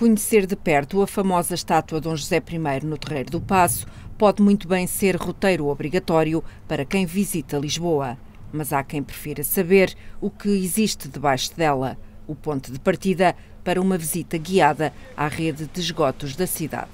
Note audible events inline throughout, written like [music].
Conhecer de perto a famosa estátua Dom José I no Terreiro do Paço pode muito bem ser roteiro obrigatório para quem visita Lisboa. Mas há quem prefira saber o que existe debaixo dela, o ponto de partida para uma visita guiada à rede de esgotos da cidade.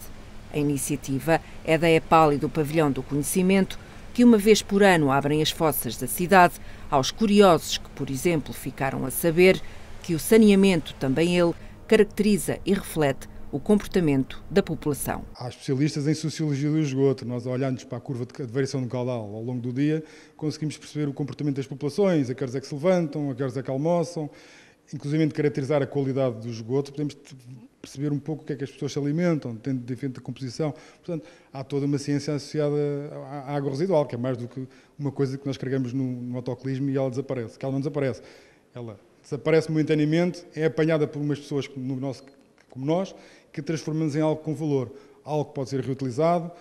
A iniciativa é da EPAL e do Pavilhão do Conhecimento, que uma vez por ano abrem as fossas da cidade aos curiosos que, por exemplo, ficaram a saber que o saneamento, também ele, caracteriza e reflete o comportamento da população. Há especialistas em sociologia do esgoto. Nós, olhando para a curva de variação do caudal ao longo do dia, conseguimos perceber o comportamento das populações, a que é que se levantam, a que é que almoçam, inclusive caracterizar a qualidade do esgoto, podemos perceber um pouco o que é que as pessoas se alimentam, tendo diferente composição. Portanto, há toda uma ciência associada à água residual, que é mais do que uma coisa que nós carregamos no, no autoclismo e ela desaparece, que ela não desaparece. Ela desaparece momentaneamente, é apanhada por umas pessoas no nosso, como nós, que transformamos em algo com valor. Algo que pode ser reutilizado,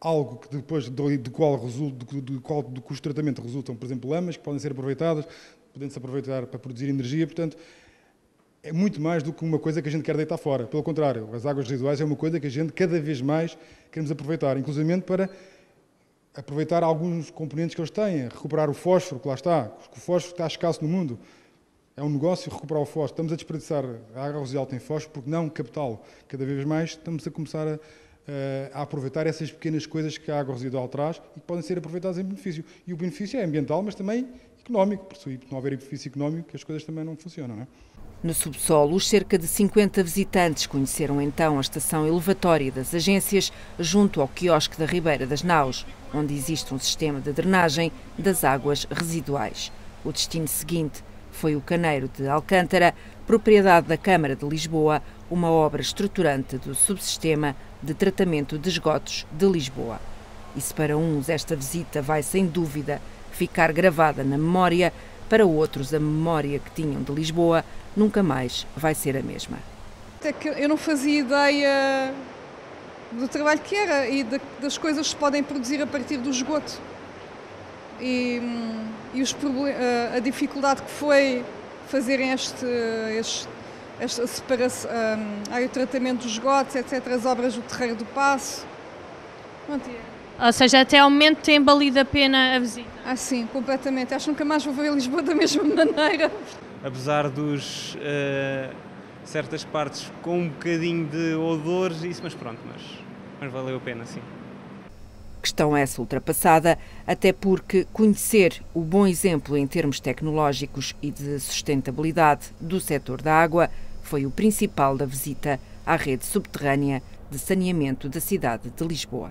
algo que depois do, do qual resulta, do, do, qual, do tratamento resultam, por exemplo, lamas que podem ser aproveitadas, podendo-se aproveitar para produzir energia, portanto, é muito mais do que uma coisa que a gente quer deitar fora. Pelo contrário, as águas residuais é uma coisa que a gente cada vez mais queremos aproveitar, inclusive para aproveitar alguns componentes que eles têm, recuperar o fósforo que lá está, o fósforo está escasso no mundo. É um negócio recuperar o fósforo. Estamos a desperdiçar a água residual tem fósforo porque não captá-lo. Cada vez mais estamos a começar a, a, aproveitar essas pequenas coisas que a água residual traz e que podem ser aproveitadas em benefício. E o benefício é ambiental, mas também económico, porque se não houver benefício económico, as coisas também não funcionam. Não é? No subsolo, cerca de 50 visitantes conheceram então a estação elevatória das agências junto ao quiosque da Ribeira das Naus, onde existe um sistema de drenagem das águas residuais. O destino seguinte foi o Caneiro de Alcântara, propriedade da Câmara de Lisboa, uma obra estruturante do subsistema de tratamento de esgotos de Lisboa. E se para uns esta visita vai sem dúvida ficar gravada na memória, para outros a memória que tinham de Lisboa nunca mais vai ser a mesma. Até que eu não fazia ideia do trabalho que era e das coisas que se podem produzir a partir do esgoto e, e os, a dificuldade que foi fazerem este, este, esta separação, um, o tratamento dos esgotos, etc., as obras do Terreiro do Passo. Ou seja, até ao momento tem valido a pena a visita? Ah, sim, completamente. Acho que nunca mais vou ver Lisboa da mesma [laughs] maneira. Apesar dos uh, certas partes com um bocadinho de odores, isso, mas pronto, mas, mas valeu a pena, sim. Questão essa ultrapassada, até porque conhecer o bom exemplo em termos tecnológicos e de sustentabilidade do setor da água foi o principal da visita à rede subterrânea de saneamento da cidade de Lisboa.